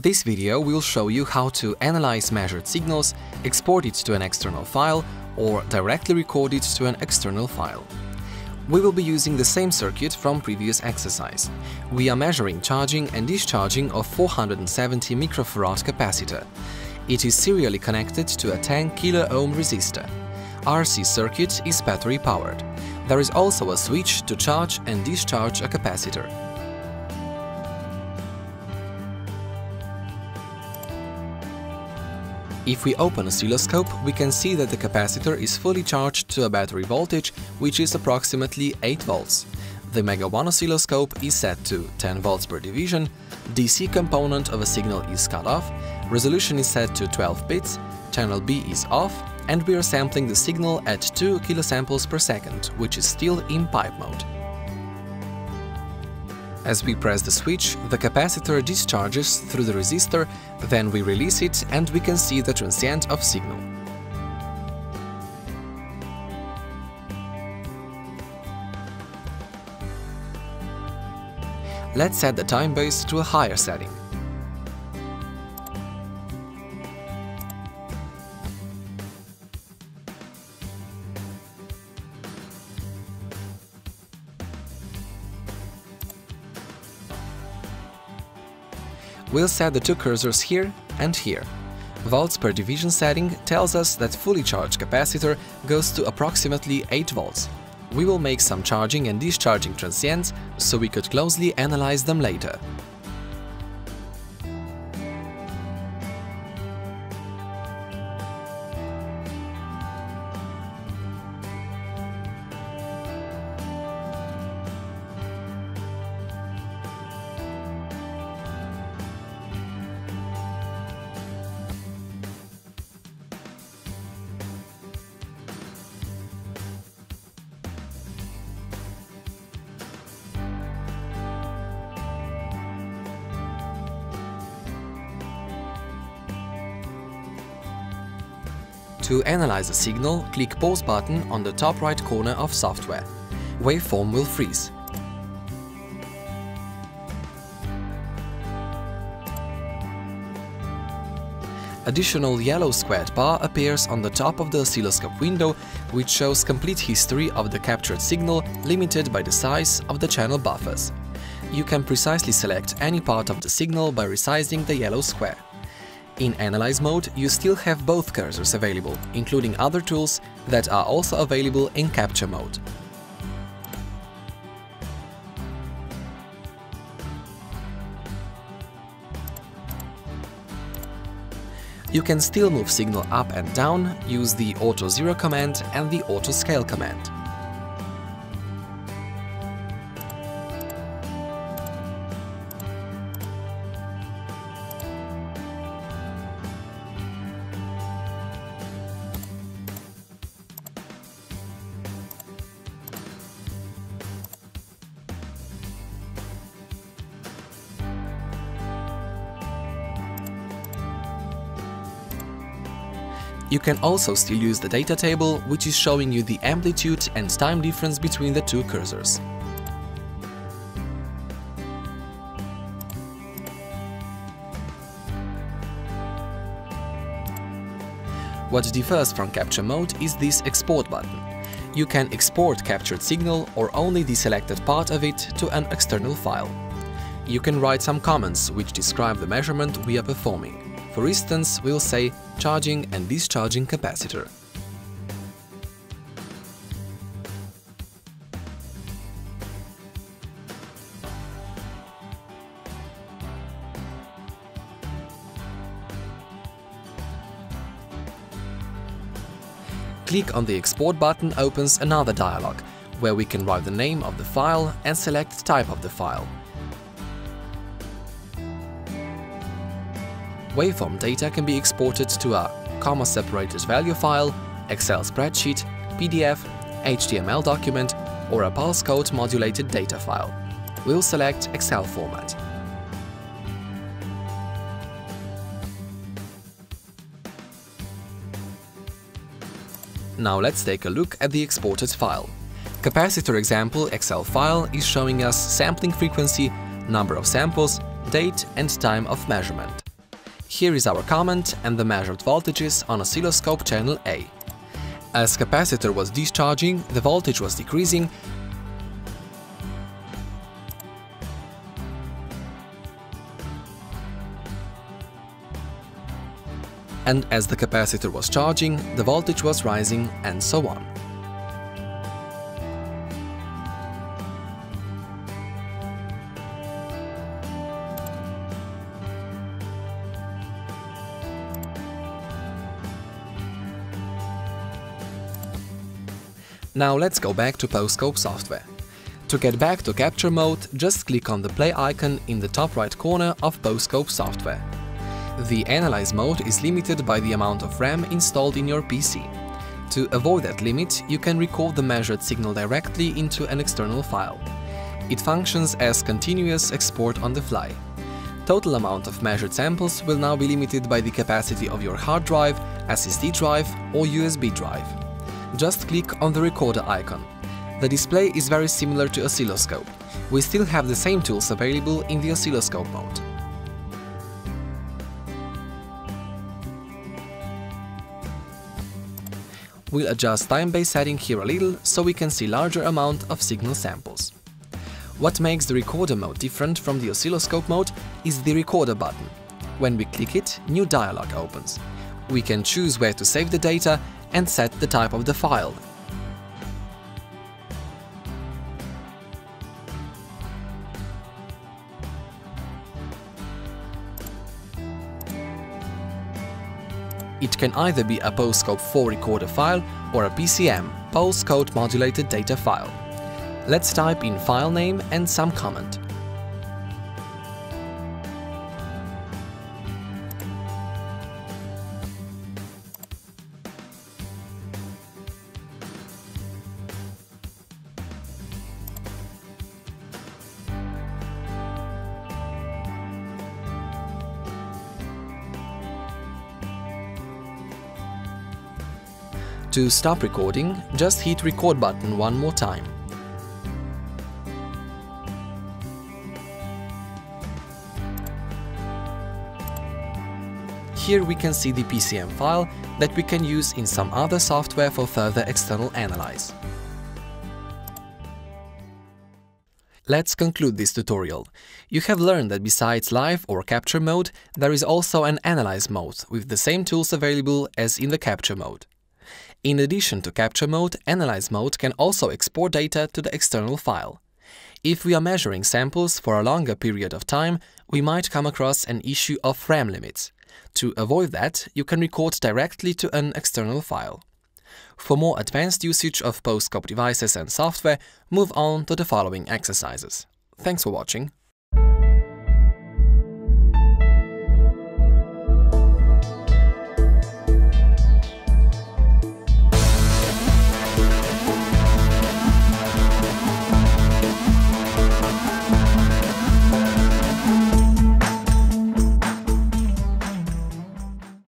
This video will show you how to analyze measured signals, export it to an external file or directly record it to an external file. We will be using the same circuit from previous exercise. We are measuring charging and discharging of 470 microfarad capacitor. It is serially connected to a 10 kilo-ohm resistor. RC circuit is battery powered. There is also a switch to charge and discharge a capacitor. If we open oscilloscope, we can see that the capacitor is fully charged to a battery voltage, which is approximately 8 volts. The Mega 1 oscilloscope is set to 10 volts per division, DC component of a signal is cut off, resolution is set to 12 bits, channel B is off, and we are sampling the signal at 2 kilosamples per second, which is still in pipe mode. As we press the switch, the capacitor discharges through the resistor, then we release it and we can see the transient of signal. Let's set the time base to a higher setting. We'll set the two cursors here and here. Volts per division setting tells us that fully charged capacitor goes to approximately 8 volts. We will make some charging and discharging transients so we could closely analyze them later. To analyze a signal, click Pause button on the top right corner of Software. Waveform will freeze. Additional yellow squared bar appears on the top of the oscilloscope window, which shows complete history of the captured signal limited by the size of the channel buffers. You can precisely select any part of the signal by resizing the yellow square. In Analyze mode, you still have both cursors available, including other tools that are also available in Capture mode. You can still move signal up and down, use the Auto Zero command and the Auto Scale command. You can also still use the data table, which is showing you the amplitude and time difference between the two cursors. What differs from capture mode is this export button. You can export captured signal or only the selected part of it to an external file. You can write some comments which describe the measurement we are performing. For instance, we'll say charging and discharging capacitor. Click on the Export button opens another dialog, where we can write the name of the file and select type of the file. Waveform data can be exported to a comma-separated value file, Excel spreadsheet, PDF, HTML document or a pulse code modulated data file. We'll select Excel format. Now let's take a look at the exported file. Capacitor example Excel file is showing us sampling frequency, number of samples, date and time of measurement. Here is our comment and the measured voltages on oscilloscope channel A. As capacitor was discharging, the voltage was decreasing and as the capacitor was charging, the voltage was rising and so on. Now let's go back to PoScope software. To get back to capture mode, just click on the play icon in the top right corner of PoScope software. The Analyze mode is limited by the amount of RAM installed in your PC. To avoid that limit, you can record the measured signal directly into an external file. It functions as continuous export on the fly. Total amount of measured samples will now be limited by the capacity of your hard drive, SSD drive or USB drive just click on the recorder icon. The display is very similar to oscilloscope. We still have the same tools available in the oscilloscope mode. We'll adjust time-based setting here a little so we can see larger amount of signal samples. What makes the recorder mode different from the oscilloscope mode is the recorder button. When we click it, new dialog opens. We can choose where to save the data and set the type of the file. It can either be a PoScope 4 recorder file or a PCM, Pulse Code Modulated Data file. Let's type in file name and some comment. To stop recording, just hit record button one more time. Here we can see the PCM file that we can use in some other software for further external analyze. Let's conclude this tutorial. You have learned that besides live or capture mode, there is also an analyze mode with the same tools available as in the capture mode. In addition to capture mode, analyze mode can also export data to the external file. If we are measuring samples for a longer period of time, we might come across an issue of RAM limits. To avoid that, you can record directly to an external file. For more advanced usage of PoScope devices and software, move on to the following exercises. Thanks for watching.